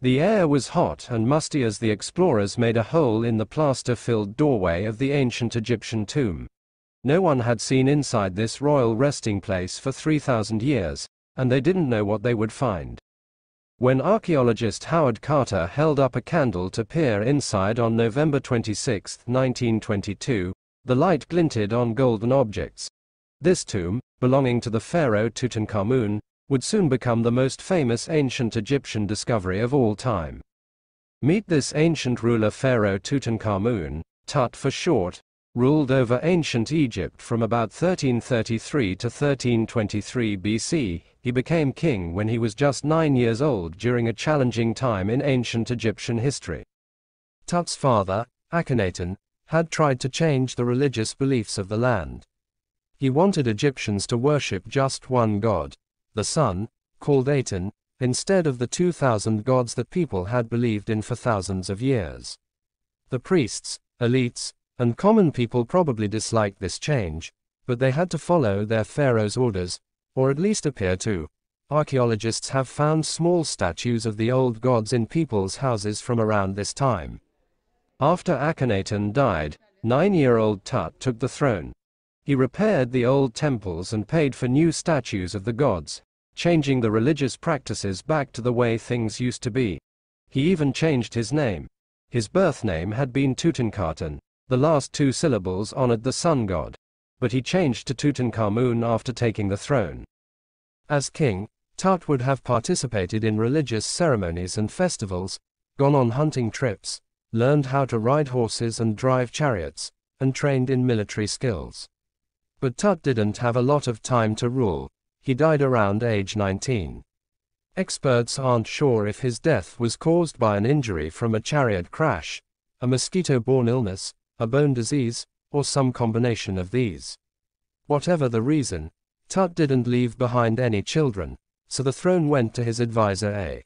The air was hot and musty as the explorers made a hole in the plaster filled doorway of the ancient Egyptian tomb. No one had seen inside this royal resting place for 3,000 years, and they didn't know what they would find. When archaeologist Howard Carter held up a candle to peer inside on November 26, 1922, the light glinted on golden objects. This tomb, belonging to the pharaoh Tutankhamun, would soon become the most famous ancient Egyptian discovery of all time. Meet this ancient ruler Pharaoh Tutankhamun, Tut for short, ruled over ancient Egypt from about 1333 to 1323 BC. He became king when he was just nine years old during a challenging time in ancient Egyptian history. Tut's father, Akhenaten, had tried to change the religious beliefs of the land. He wanted Egyptians to worship just one god, the sun, called Aten, instead of the 2,000 gods that people had believed in for thousands of years. The priests, elites, and common people probably disliked this change, but they had to follow their pharaoh's orders, or at least appear to. Archaeologists have found small statues of the old gods in people's houses from around this time. After Akhenaten died, nine year old Tut took the throne. He repaired the old temples and paid for new statues of the gods, changing the religious practices back to the way things used to be. He even changed his name. His birth name had been Tutankhaten, the last two syllables honored the sun god, but he changed to Tutankhamun after taking the throne. As king, Tut would have participated in religious ceremonies and festivals, gone on hunting trips, learned how to ride horses and drive chariots, and trained in military skills. But Tut didn't have a lot of time to rule, he died around age 19. Experts aren't sure if his death was caused by an injury from a chariot crash, a mosquito borne illness, a bone disease, or some combination of these. Whatever the reason, Tut didn't leave behind any children, so the throne went to his advisor Ay.